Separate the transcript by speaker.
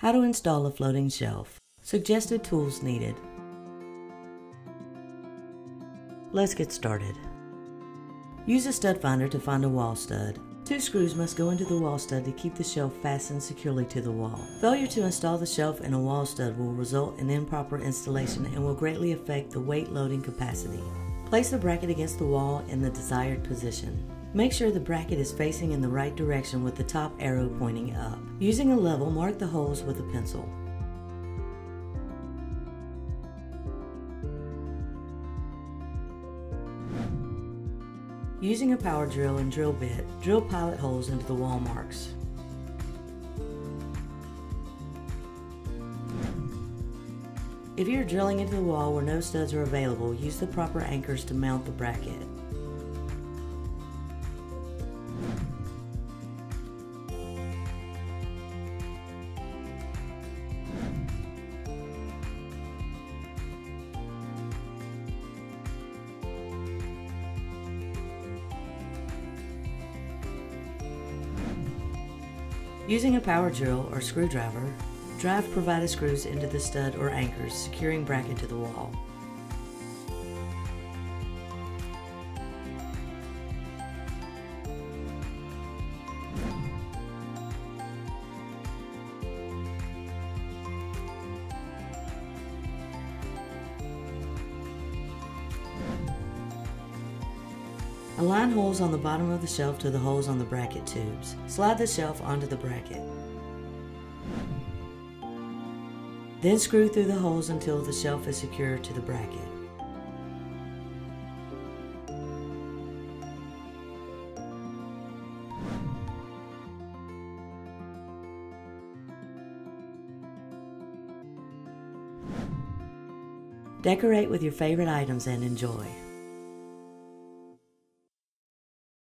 Speaker 1: How to install a floating shelf. Suggested tools needed. Let's get started. Use a stud finder to find a wall stud. Two screws must go into the wall stud to keep the shelf fastened securely to the wall. Failure to install the shelf in a wall stud will result in improper installation and will greatly affect the weight loading capacity. Place the bracket against the wall in the desired position. Make sure the bracket is facing in the right direction with the top arrow pointing up. Using a level, mark the holes with a pencil. Using a power drill and drill bit, drill pilot holes into the wall marks. If you're drilling into the wall where no studs are available, use the proper anchors to mount the bracket. Using a power drill or screwdriver, drive provided screws into the stud or anchors, securing bracket to the wall. Align holes on the bottom of the shelf to the holes on the bracket tubes. Slide the shelf onto the bracket. Then screw through the holes until the shelf is secured to the bracket. Decorate with your favorite items and enjoy.